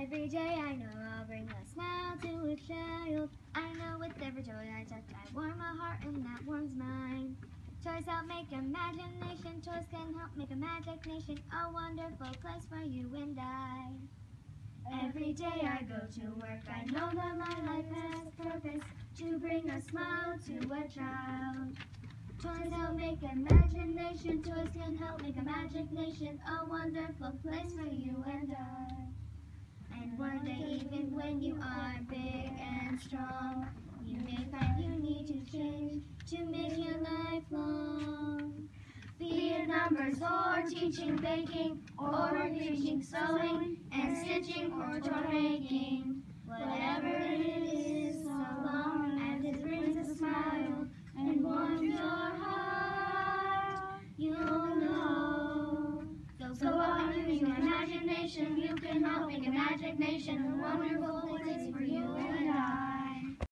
Every day I know I'll bring a smile to a child. I know with every joy I touch, I warm a heart and that warms mine. Toys help make imagination, toys can help make a magic nation, a wonderful place for you and I. Every day I go to work, I know that my life has purpose to bring a smile to a child. Toys help make imagination, toys can help make a magic nation, a wonderful place for you and I. When you are big and strong, you may find you need to change to make your life long. Be it numbers or teaching, baking, or teaching, sewing, and stitching, or toy making. Whatever and use your imagination. You can help make a magic nation wonderful you